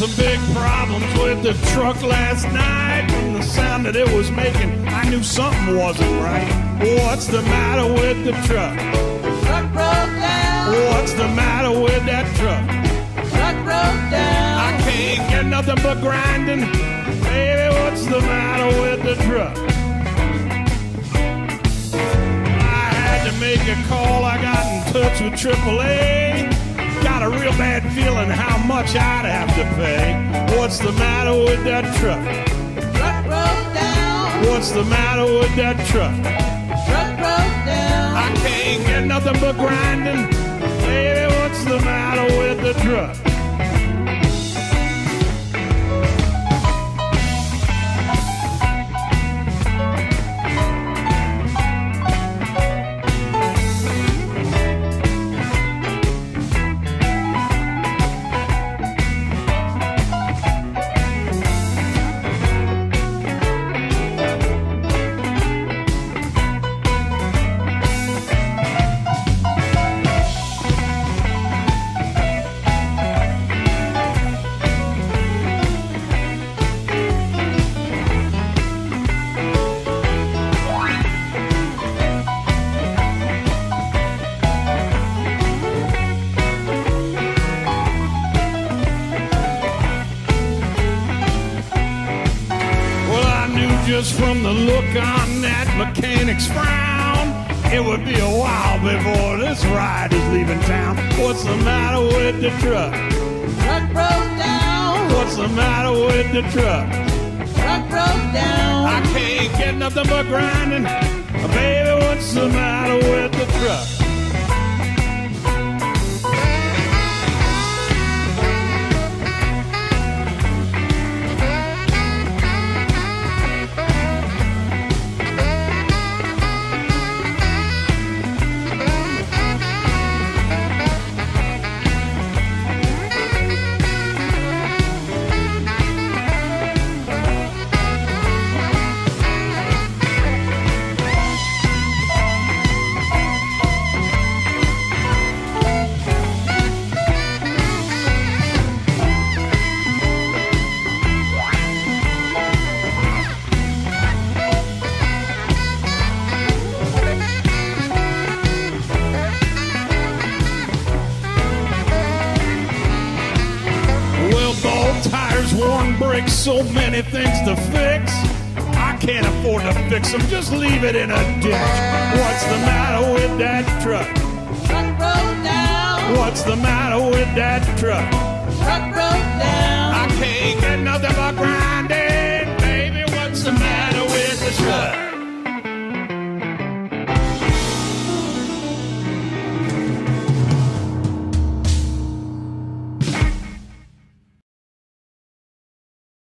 some big problems with the truck last night. From the sound that it was making, I knew something wasn't right. What's the matter with the truck? Truck broke down. What's the matter with that truck? Truck broke down. I can't get nothing but grinding. Baby, what's the matter with the truck? I had to make a call. I got in touch with AAA. Got a real bad feeling how much I'd have to pay. What's the matter with that truck? Truck broke down. What's the matter with that truck? Truck broke down. I can't get nothing but grinding. Baby, what's the matter with the truck? Just from the look on that mechanic's frown, it would be a while before this ride is leaving town. What's the matter with the truck? Truck broke down. What's the matter with the truck? Truck broke down. I can't get nothing but grinding. Baby, what's the matter with the truck? Worn brakes, so many things to fix. I can't afford to fix them, just leave it in a ditch. What's the matter with that truck? Truck broke down. What's the matter with that truck?